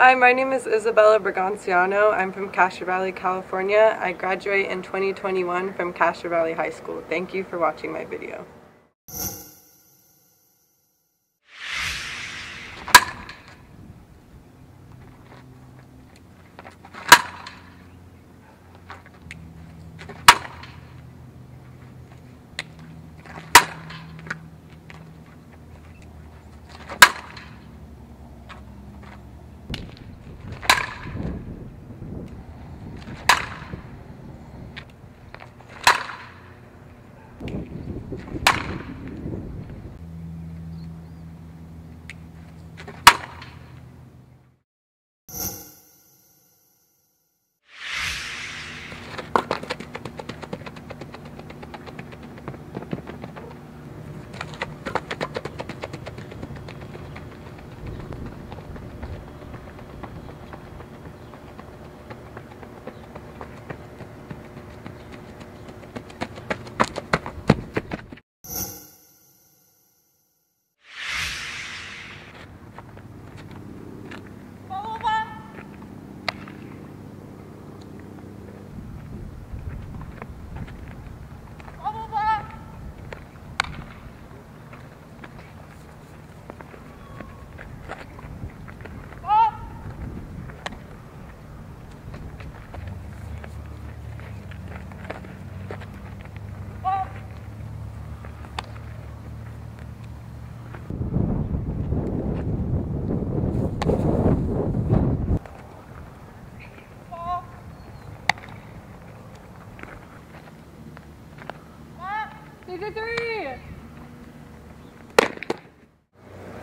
Hi, my name is Isabella Berganciano. I'm from Castro Valley, California. I graduate in 2021 from Castro Valley High School. Thank you for watching my video. ハハハハ!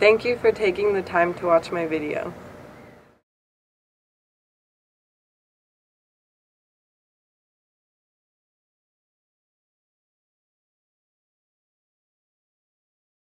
Thank you for taking the time to watch my video.